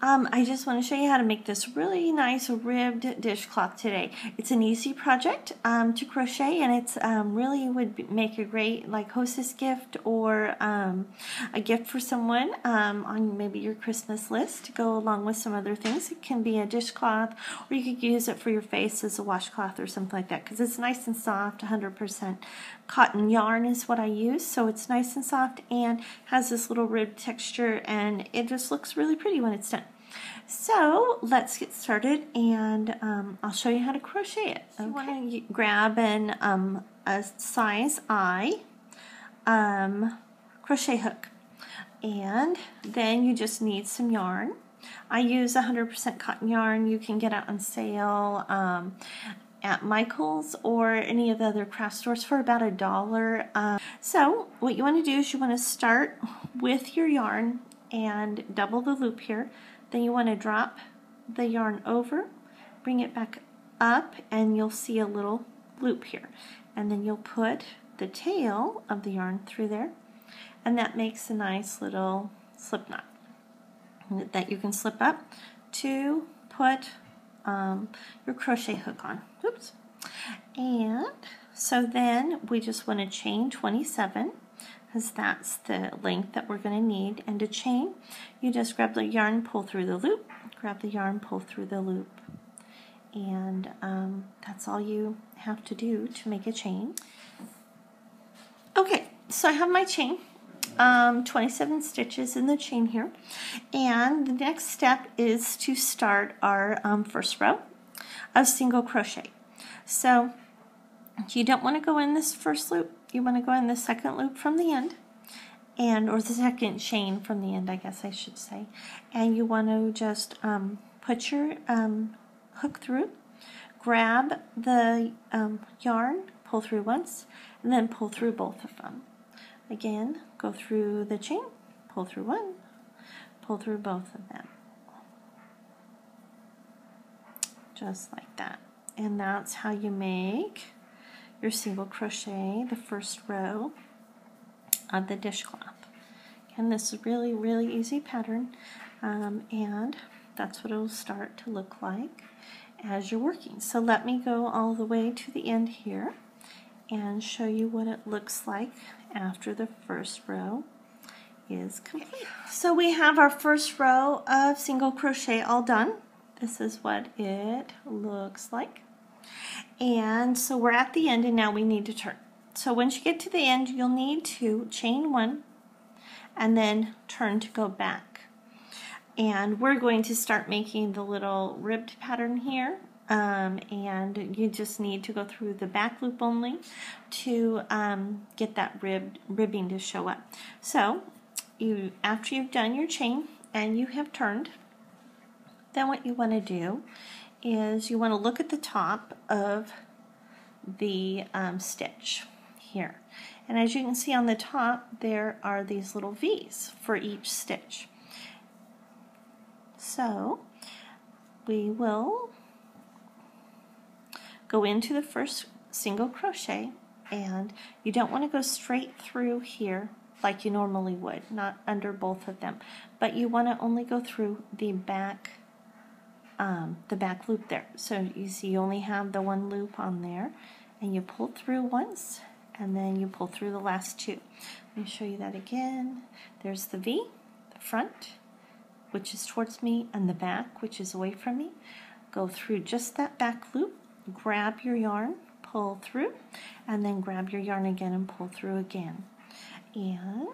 Um, I just want to show you how to make this really nice ribbed dishcloth today. It's an easy project um, to crochet and it's um, really would make a great like hostess gift or um, a gift for someone um, on maybe your Christmas list to go along with some other things. It can be a dishcloth or you could use it for your face as a washcloth or something like that because it's nice and soft, 100% cotton yarn is what I use so it's nice and soft and has this little ribbed texture and it just looks really pretty when it's done. So let's get started and um, I'll show you how to crochet it. Okay. You want to grab an, um, a size I um, crochet hook and then you just need some yarn. I use 100% cotton yarn. You can get it on sale um, at Michael's or any of the other craft stores for about a dollar. Um, so what you want to do is you want to start with your yarn and double the loop here. Then you want to drop the yarn over, bring it back up, and you'll see a little loop here. And then you'll put the tail of the yarn through there, and that makes a nice little slip knot that you can slip up to put um, your crochet hook on. Oops. And so then we just want to chain 27 because that's the length that we're going to need. And a chain, you just grab the yarn, pull through the loop, grab the yarn, pull through the loop. And um, that's all you have to do to make a chain. Okay, so I have my chain. Um, 27 stitches in the chain here. And the next step is to start our um, first row of single crochet. So you don't want to go in this first loop you want to go in the second loop from the end and or the second chain from the end I guess I should say. And you want to just um, put your um, hook through grab the um, yarn pull through once and then pull through both of them. Again go through the chain pull through one pull through both of them. Just like that. And that's how you make your single crochet the first row of the dishcloth. And this is really, really easy pattern, um, and that's what it will start to look like as you're working. So let me go all the way to the end here and show you what it looks like after the first row is complete. So we have our first row of single crochet all done. This is what it looks like. And so we're at the end and now we need to turn. So once you get to the end, you'll need to chain one and then turn to go back. And we're going to start making the little ribbed pattern here. Um, and you just need to go through the back loop only to um, get that ribbed ribbing to show up. So you after you've done your chain and you have turned, then what you want to do is you want to look at the top of the um, stitch here. And as you can see on the top, there are these little V's for each stitch. So we will go into the first single crochet and you don't want to go straight through here like you normally would, not under both of them, but you want to only go through the back um, the back loop there. So you see you only have the one loop on there and you pull through once and then you pull through the last two. Let me show you that again. There's the V, the front, which is towards me, and the back, which is away from me. Go through just that back loop, grab your yarn, pull through, and then grab your yarn again and pull through again. And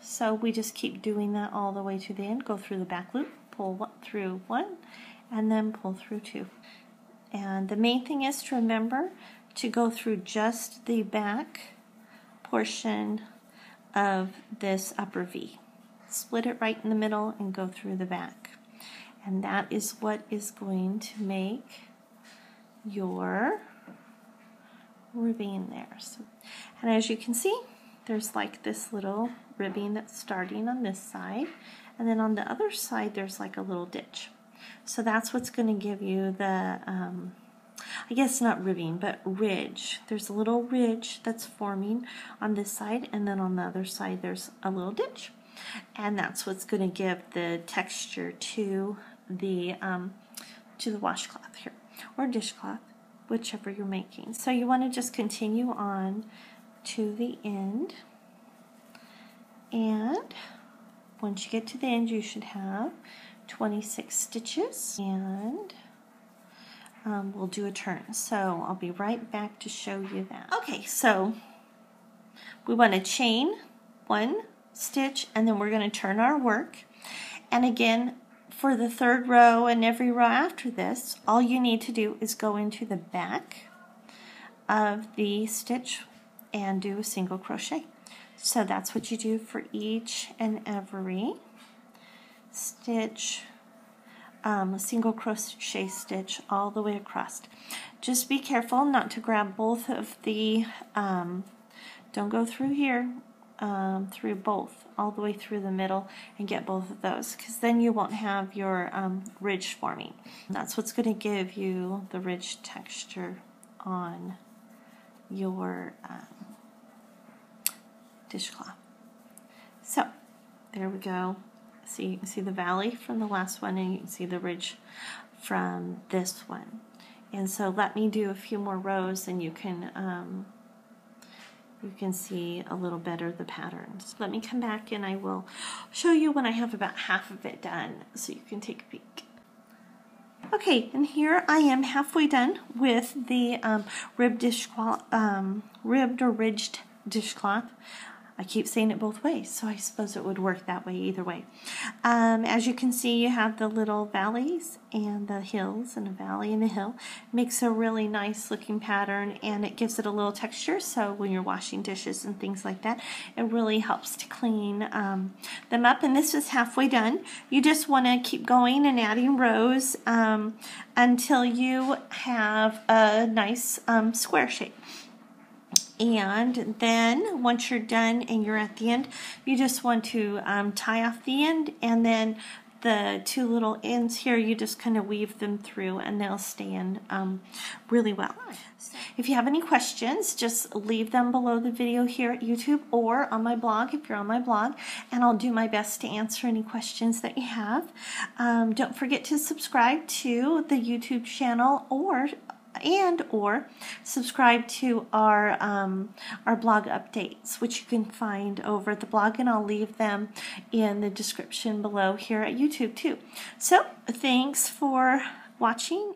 so we just keep doing that all the way to the end. Go through the back loop, pull through one, and then pull through two. And the main thing is to remember to go through just the back portion of this upper V. Split it right in the middle and go through the back. And that is what is going to make your ribbing there. So, and as you can see, there's like this little ribbing that's starting on this side. And then on the other side, there's like a little ditch. So that's what's going to give you the, um, I guess not ribbing, but ridge. There's a little ridge that's forming on this side, and then on the other side there's a little ditch. and that's what's going to give the texture to the um, to the washcloth here or dishcloth whichever you're making so you want to just continue on to the end and once you get to the end you should have 26 stitches and um, we'll do a turn. So I'll be right back to show you that. Okay. So we want to chain one stitch and then we're going to turn our work. And again for the third row and every row after this all you need to do is go into the back of the stitch and do a single crochet. So that's what you do for each and every stitch um, a single crochet stitch all the way across just be careful not to grab both of the um, don't go through here um, through both, all the way through the middle, and get both of those, because then you won't have your um, ridge forming. That's what's going to give you the ridge texture on your um, dishcloth. So, there we go. See, you can see the valley from the last one, and you can see the ridge from this one. And so let me do a few more rows, and you can um, you can see a little better the patterns. Let me come back and I will show you when I have about half of it done so you can take a peek. Okay, and here I am halfway done with the um, ribbed, dishcloth, um, ribbed or ridged dishcloth. I keep saying it both ways, so I suppose it would work that way either way. Um, as you can see, you have the little valleys and the hills and a valley and a hill. makes a really nice looking pattern and it gives it a little texture, so when you're washing dishes and things like that, it really helps to clean um, them up. And this is halfway done. You just want to keep going and adding rows um, until you have a nice um, square shape and then once you're done and you're at the end you just want to um, tie off the end and then the two little ends here you just kind of weave them through and they'll stand um, really well. If you have any questions just leave them below the video here at YouTube or on my blog if you're on my blog and I'll do my best to answer any questions that you have. Um, don't forget to subscribe to the YouTube channel or and or subscribe to our um, our blog updates which you can find over at the blog and I'll leave them in the description below here at YouTube too. So thanks for watching.